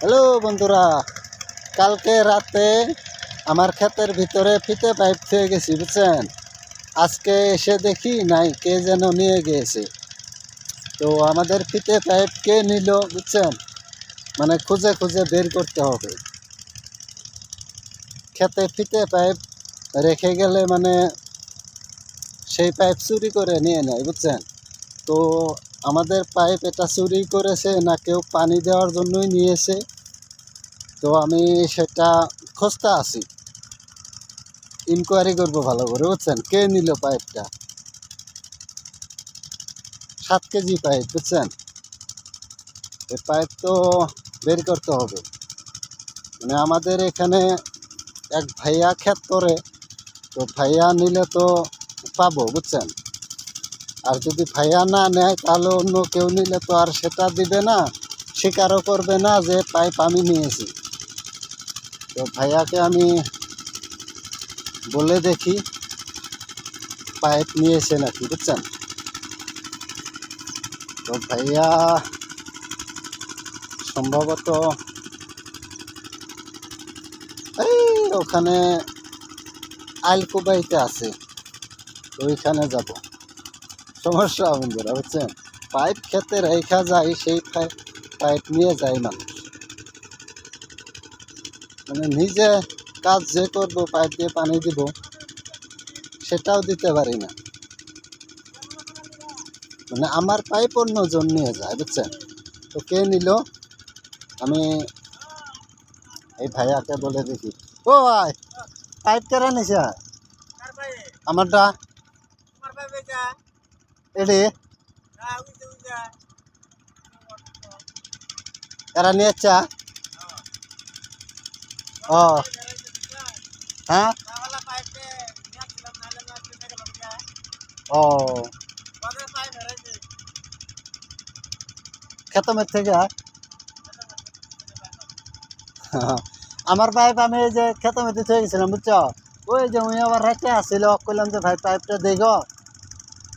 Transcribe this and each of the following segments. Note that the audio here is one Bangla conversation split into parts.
হ্যালো বন্ধুরা, কালকে রাতে আমার ক্ষেতের ভিতরে ফিতে পাইপ থেকে গেছি, বুঝছেন? আজকে এসে দেখি নাই, কে যেন নিয়ে গিয়েছে। তো আমাদের ফিতে পাইপ কে নিল, বুঝছেন? মানে খুঁজে খুঁজে বের করতে হবে। খেতে ফিতে পাইপ রেখে গেলে মানে সেই পাইপ চুরি করে নিয়ে নেয়, বুঝছেন? তো আমাদের পাইপ এটা চুরি করেছে না কেউ পানি দেওয়ার জন্যই নিয়েছে। তো আমি সেটা খুঁজতে আছি ইনকোয়ারি করব ভালো করে, বুঝছেন? কে নিল পাইপটা? সাত কেজি পাইপ, বুঝছেন? এই পাইপ তো বের করতে হবে। মানে আমাদের এখানে এক ভাইয়া ক্ষেত করে, তো ভাইয়া নিলে তো পাবো, বুঝছেন? আর যদি ভাইয়া না নেয়, তাহলে অন্য কেউ নিলে তো আর সেটা দিবে না, স্বীকারও করবে না যে পাইপ আমি নিয়েছি। তো ভাইয়াকে আমি বলে দেখি, পাইপ নিয়েছে নাকি, বুঝছেন? তো ভাইয়া সম্ভবত এই ওখানে আইলকুবাইতে আছে ওইখানে যাব। সমস্যা বন্ধুরা বুঝছেন? পাইপ খেতে রেখা যায় সেই পাইপ নিয়ে যায় মানুষ। মানে নিজে কাজ যে করব পাইপ দিয়ে পানি দিব সেটাও দিতে পারি না। মানে আমার পাইপ অন্যজন নিয়ে যায় বুঝছেন? তো কে নিল? আমি এই ভাইয়াকে বলে দেখি। ও ভাই পাইপ কেরা নিছে আমারটা এডি এরা নিয়ে চা ও হ্যাঁ ও খেতমের থেকে আমার পাইপ আমি এই যে খেতমের থেকে গেছিলাম বুঝছ ওই যে উনি আবার রাতে আসছিল কইলাম যে ভাই পাইপটা দেখো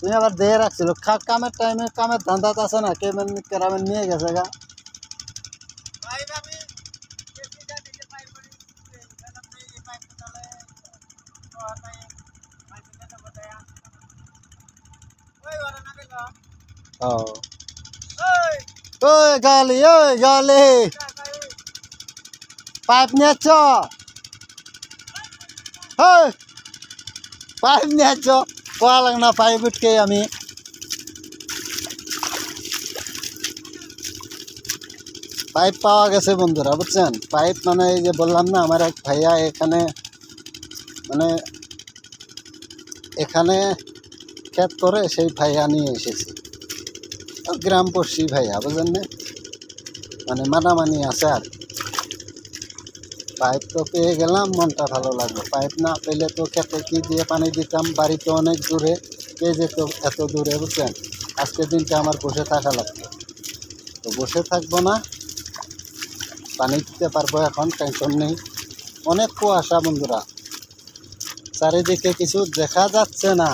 তুমি আবার দিয়ে রাখছিল। খা- কামের টাইমে কামের ধান্দাত আছে না কেমন কেরামেন নিয়ে গেছে গা। ও। ওই গালি ওই গালি। পাইপ নিয়েছ? ওই, পাইপ নিয়েছ? কোয়া লাগ না পাইপ উঠকে আমি। পাইপ পাওয়া গেছে বন্ধুরা, বুঝছেন? পাইপ মানে এই যে বললাম না, আমার এক ভাইয়া এখানে মানে এখানে ক্ষেত করে, সেই ভাইয়া নিয়ে এসেছে। গ্রাম গ্রামপড়শি ভাইয়া, বুঝলেন মানে মানামানি আছে আর পাইপ তো পেয়ে গেলাম, মনটা ভালো লাগল। পাইপ না পেলে তো খেতে কি দিয়ে পানি দিতাম? বাড়িতে অনেক দূরে পেয়ে যেত এত দূরে, বুঝছেন? আজকের দিনটা আমার বসে থাকা লাগতো তো বসে থাকব না, পানি দিতে পারব এখন টেনশন নেই। অনেক কুয়াশা বন্ধুরা। চারিদিকে কিছু দেখা যাচ্ছে না।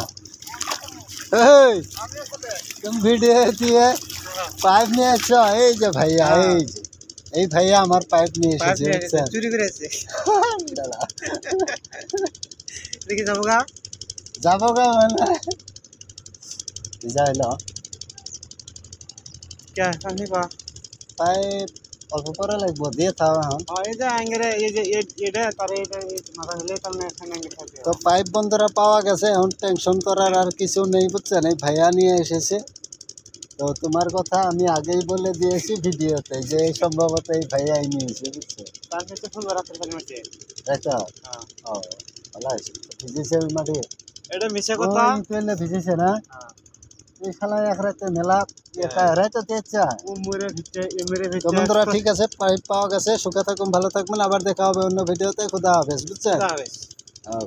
তুমি ভিডিও দিয়ে পাইপ নিয়ে এসছো এই যে ভাইয়া, এই যে। এই ভাইয়া আমার পাইপ নিয়ে এসেছে বুঝছেন চুরি করেছে দাদা, দেখি যাব গা যাব গা মানে যাইল কে কাহিনী বা পাইপ অল্প করে লাগবো দিয়ে থাও এখন এই যে আঙ্গেরে এই যে এ- এটা তার এটা এই মাথা হলে তার না এখানে আঙ্গের থাকে তো পাইপ বন্ধুরা পাওয়া গেছে এখন টেনশন করার আর কিছু নেই বুঝছেন এই ভাইয়া নিয়ে এসেছে তো তোমার কথা আমি আগেই বলে দিয়েছি ভিডিওতে যে সম্ভবত এই ভাইয়াই নিয়েছে বুঝছ হ্যাঁ। ও ভালো আছে। ভিজেছে ওই এটা মিশে কথা? ভিজেছে না? হ্যাঁ। এই খেলা এক রাতে মেলা। ভিতরে বন্ধুরা ঠিক আছে পাইপ পাওয়া গেছে। সুখে থাকুন ভালো থাকবেন আবার দেখা হবে অন্য ভিডিওতে। খুদা হাফেজ বুঝছেন? হবে হ্যাঁ